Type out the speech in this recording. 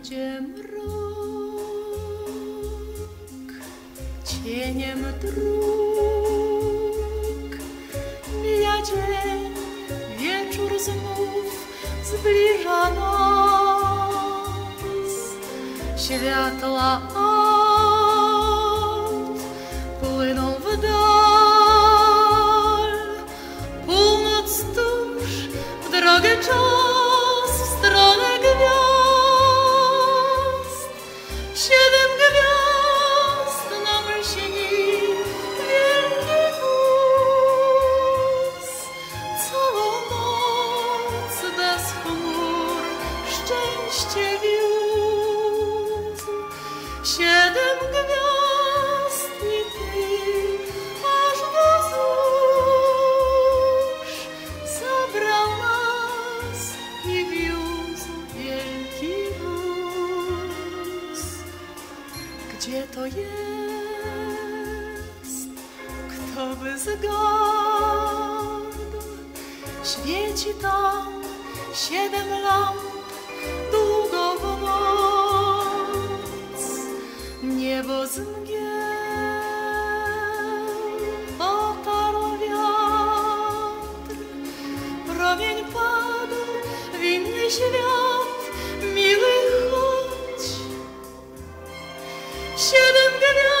Idzie mrok, cieniem dróg. Mija dzień, wieczór znów zbliża nas. Światła Gdzie to jest? Kto by zgadł? Świeci tam siedem lamp długo w noc. Niebo z mgieł wiatr. Promień padł w inny świat, Siedem gwiazd